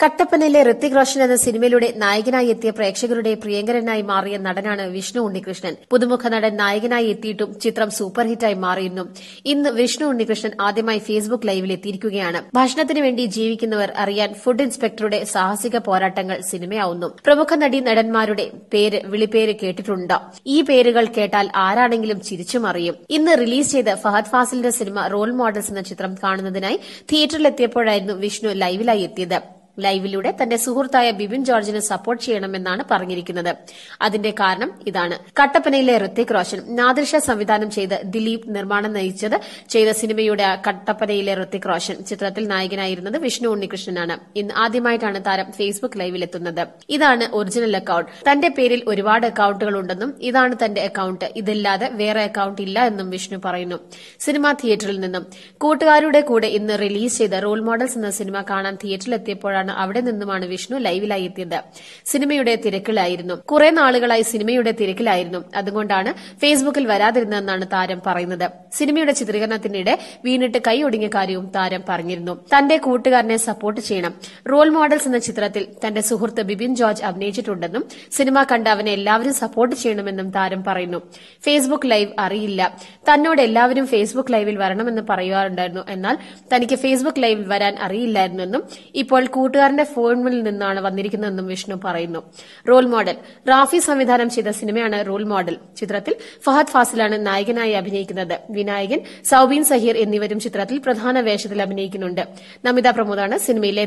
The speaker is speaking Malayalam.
കട്ടപ്പനയിലെ ഋത്തിക് റോഷൻ എന്ന സിനിമയിലൂടെ നായകനായി എത്തിയ പ്രേക്ഷകരുടെ പ്രിയങ്കരനായി മാറിയ നടനാണ് വിഷ്ണു ഉണ്ണികൃഷ്ണൻ. പുതുമുഖ നടൻ നായകനായി എത്തിയിട്ടും ചിത്രം സൂപ്പർ ഹിറ്റായി മാറിയിരുന്നു ഇന്ന് വിഷ്ണു ഉണ്ണികൃഷ്ണൻ ആദ്യമായി ഫേസ്ബുക്ക് ലൈവിൽ എത്തിയിരിക്കുകയാണ്. ഭക്ഷണത്തിന് വേണ്ടി ജീവിക്കുന്നവർ അറിയാൻ ഫുഡ് ഇൻസ്പെക്ടറുടെ സാഹസിക പോരാട്ടങ്ങൾ സിനിമയാവുന്നു. പ്രമുഖ നടീ നടന്മാരുടെ പേര് വിളിപ്പേര് കേട്ടിട്ടുണ്ട്. ഈ പേരുകൾ കേട്ടാൽ ആരാണെങ്കിലും ചിരിച്ചു മറിയും ഇന്ന് റിലീസ് ചെയ്ത ഫഹദ് ഫാസിലിന്റെ സിനിമ റോൾ മോഡൽസ് എന്ന ചിത്രം കാണുന്നതിനായി തിയേറ്ററിലെത്തിയപ്പോഴായിരുന്നു വിഷ്ണു ലൈവിലായി എത്തിയത്. ലൈവിലൂടെ തന്റെ സുഹൃത്തായ ബിബിൻ ജോർജിനെ സപ്പോർട്ട് ചെയ്യണമെന്നാണ് പറഞ്ഞിരിക്കുന്നത്. അതിന്റെ കാരണം ഇതാണ്. കട്ടപ്പനയിലെ ഋത്തിക് റോഷൻ നാദൃശ സംവിധാനം ചെയ്ത് ദിലീപ് നിർമ്മാണം നയിച്ചത് ചെയ്ത സിനിമയുടെ കട്ടപ്പനയിലെ ഋത്തിക് റോഷൻ. ചിത്രത്തിൽ നായകനായിരുന്നത് വിഷ്ണു ഉണ്ണികൃഷ്ണനാണ്. ഇന്ന് ആദ്യമായിട്ടാണ് താരം ഫേസ്ബുക്ക് ലൈവിലെത്തുന്നത്. ഇതാണ് ഒറിജിനൽ അക്കൌണ്ട്. തന്റെ പേരിൽ ഒരുപാട് അക്കൌണ്ടുകൾ ഉണ്ടെന്നും ഇതാണ് തന്റെ അക്കൌണ്ട്. ഇതില്ലാതെ വേറെ അക്കൌണ്ട് ഇല്ല എന്നും വിഷ്ണു പറയുന്നു. സിനിമാ തിയേറ്ററിൽ നിന്നും. കൂട്ടുകാരുടെ കൂടെ ഇന്ന് റിലീസ് ചെയ്ത റോൾ മോഡൽസ് എന്ന സിനിമ കാണാൻ തിയേറ്ററിലെത്തിയപ്പോഴാണ് അവിടെ നിന്നുമാണ് വിഷ്ണു ലൈവിലായി എത്തിയത്. സിനിമയുടെ തിരക്കിലായിരുന്നു. കുറെ നാളുകളായി സിനിമയുടെ തിരക്കിലായിരുന്നു. അതുകൊണ്ടാണ് ഫേസ്ബുക്കിൽ വരാതിരുന്നതെന്നാണ് താരം പറയുന്നത്. സിനിമയുടെ ചിത്രീകരണത്തിനിടെ വീണിട്ട് കൈ ഒടുങ്ങിയ കാര്യവും താരം പറഞ്ഞിരുന്നു. തന്റെ കൂട്ടുകാരനെ സപ്പോർട്ട് ചെയ്യണം. റോൾ മോഡൽസ് എന്ന ചിത്രത്തിൽ തന്റെ സുഹൃത്ത് ബിബിൻ ജോർജ് അഭിനയിച്ചിട്ടുണ്ടെന്നും സിനിമ കണ്ട് അവനെ എല്ലാവരും സപ്പോർട്ട് ചെയ്യണമെന്നും താരം പറയുന്നു. ഫേസ്ബുക്ക് ലൈവ് അറിയില്ല. തന്നോട് എല്ലാവരും ഫേസ്ബുക്ക് ലൈവിൽ വരണമെന്ന് പറയാറുണ്ടായിരുന്നു എന്നാൽ തനിക്ക് ഫേസ്ബുക്ക് ലൈവിൽ വരാൻ അറിയില്ലായിരുന്നെന്നും ഇപ്പോൾ കൂട്ടുകാരന്റെ ഫോണിൽ നിന്നാണ് വന്നിരിക്കുന്നതെന്നും വിഷ്ണു പറയുന്നു. Role model. റാഫി സംവിധാനം ചെയ്ത സിനിമയാണ് റോൾ മോഡൽ. ചിത്രത്തിൽ ഫഹദ് ഫാസിലാണ് നായകനായി അഭിനയിക്കുന്നത്. വിനായകൻ സൌബീൻ സഹീർ എന്നിവരും ചിത്രത്തിൽ പ്രധാന വേഷത്തിൽ അഭിനയിക്കുന്നുണ്ട്. നമിത പ്രമോദാണ് സിനിമയിലെ